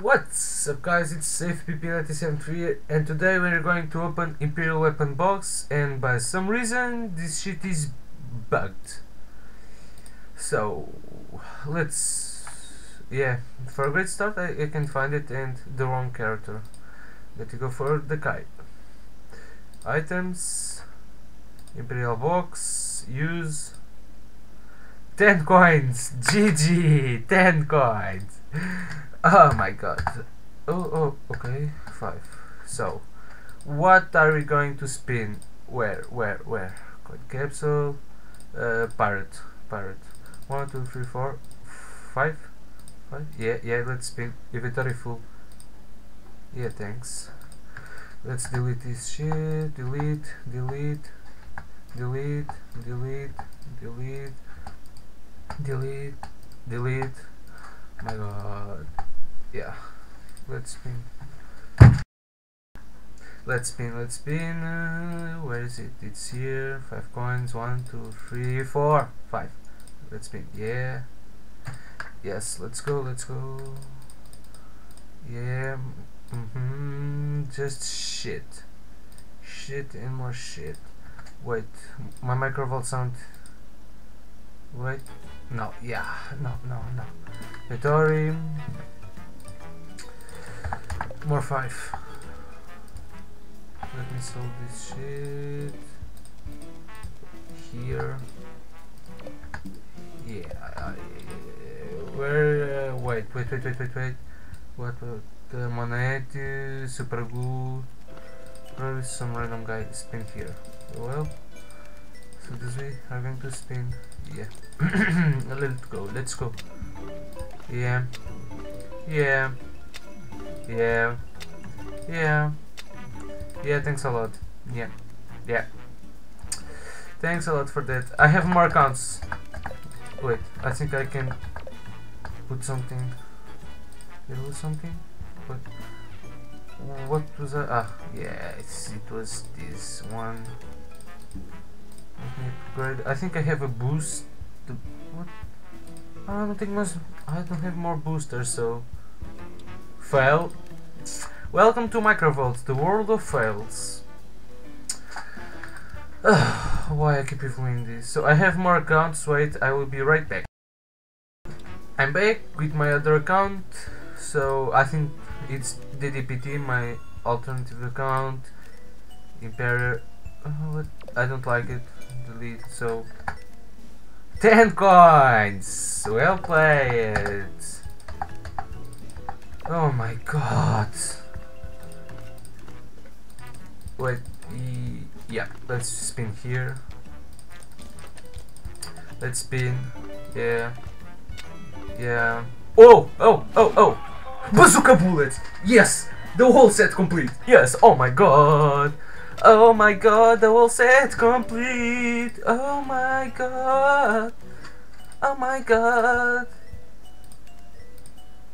What's up guys, it's SafePP973 and today we're going to open Imperial Weapon Box and by some reason this shit is bugged. So, let's... yeah, for a great start I, I can find it and the wrong character. Let you go for the kite. Items, Imperial Box, use... 10 coins! GG! 10 coins! Oh my god. Oh, oh, okay, five. So, what are we going to spin? Where, where, where? Coin capsule, uh, pirate, pirate. One, two, three, four, five, five. Yeah, yeah. Let's spin. Inventory full. Yeah, thanks. Let's delete this shit. Delete, delete, delete, delete, delete, delete, delete. My god. Yeah. Let's spin. Let's spin let's spin. Uh, where is it? It's here. Five coins. One two three four. Five. Let's spin. Yeah. Yes. Let's go. Let's go. Yeah mm hmm just shit shit and more shit wait my microvolt sound wait no yeah no no no Vitorium more five. Let me solve this shit. Here. Yeah. I, where? Uh, wait, wait, wait, wait, wait, wait. What? what the Monet, super glue. Probably some random guy spin here. Well, so this way I'm going to spin. Yeah. let's go. Let's go. Yeah. Yeah. Yeah. Yeah. Yeah, thanks a lot. Yeah. Yeah. Thanks a lot for that. I have more accounts. Wait, I think I can put something. Something? What? Was that? Ah, yes, it was this one. Upgrade. I think I have a boost. What? I don't think much. I don't have more boosters, so fail. Welcome to Microvolt, the world of fails. Why I keep reviewing this? So I have more accounts, wait, I will be right back. I'm back with my other account, so I think it's DDPT, my alternative account. Imperial, uh, I don't like it, delete, so... 10 coins! Well played! Oh my god. Wait, yeah, let's spin here. Let's spin, yeah, yeah. Oh, oh, oh, oh! Bazooka bullets! Yes! The whole set complete! Yes! Oh my god! Oh my god, the whole set complete! Oh my god! Oh my god!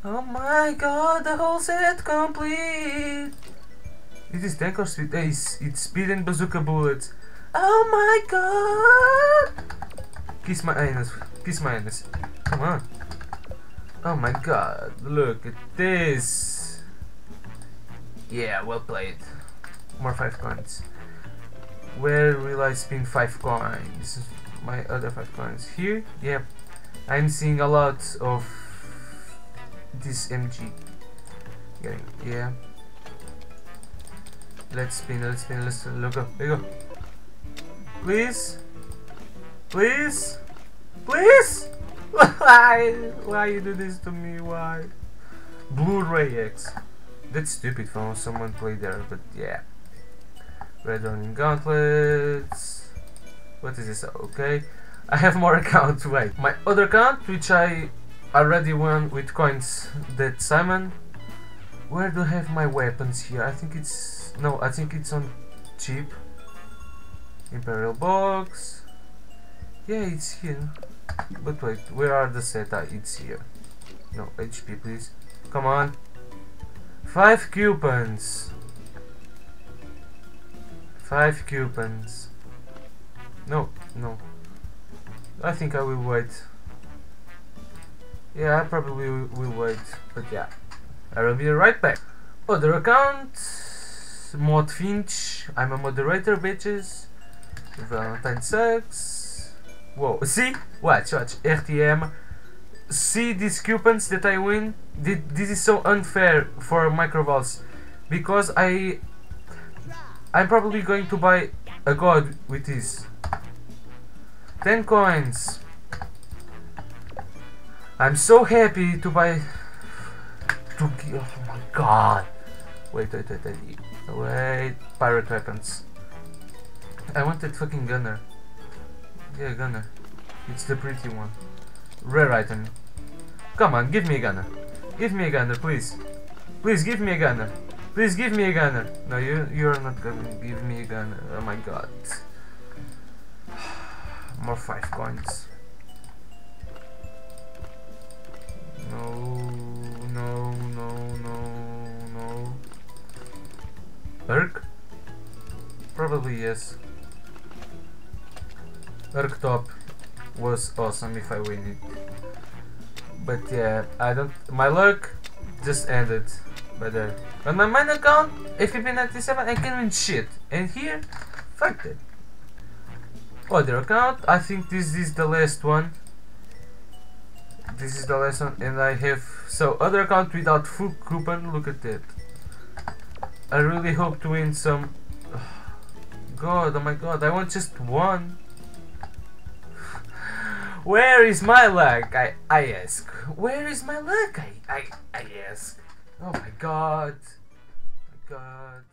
Oh my god, the whole set complete! It is tank or speed? Ace, it's speed and bazooka bullets. Oh my god! Kiss my anus, kiss my anus. Come on. Oh my god, look at this! Yeah, well played. More 5 coins. Where will I spin 5 coins? My other 5 coins. Here? Yep. I'm seeing a lot of this MG. Yeah. Let's spin, let's spin, let's look up. There you go. Please? Please? Please? Why? Why you do this to me? Why? Blu-ray X. That's stupid for someone play there, but yeah. Red running gauntlets. What is this? Okay. I have more accounts, wait. My other account, which I already won with coins that Simon. Where do I have my weapons here? I think it's... No, I think it's on cheap. Imperial box. Yeah, it's here. But wait, where are the set? Ah, it's here. No, HP please. Come on. Five coupons. Five coupons. No, no. I think I will wait. Yeah, I probably will, will wait. But yeah, I will be right back. Other account. Mod Finch. I'm a moderator, bitches. Valentine sucks. Whoa, see? Watch, watch. RTM. See these coupons that I win? This is so unfair for Microvolts. Because I... I'm probably going to buy a god with this. 10 coins. I'm so happy to buy... To oh my god. Wait, wait, wait, wait. Wait, pirate weapons. I wanted fucking gunner. Yeah, gunner. It's the pretty one. Rare item. Come on, give me a gunner. Give me a gunner, please. Please give me a gunner. Please give me a gunner. No, you you're not gonna give me a gunner. Oh my god. More five coins. No, no, no, no, no. Erk? Probably yes. Erk top was awesome if I win it. But yeah, I don't. My luck just ended by there. On my main account, FP97, I can win shit. And here, fuck it. Other account, I think this is the last one. This is the last one, and I have so other account without full coupon. Look at that. I really hope to win some. God, oh my god, I want just one. Where is my luck? I, I ask. Where is my luck? I, I, I ask. Oh my god. My god.